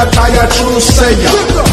that I a true sayer.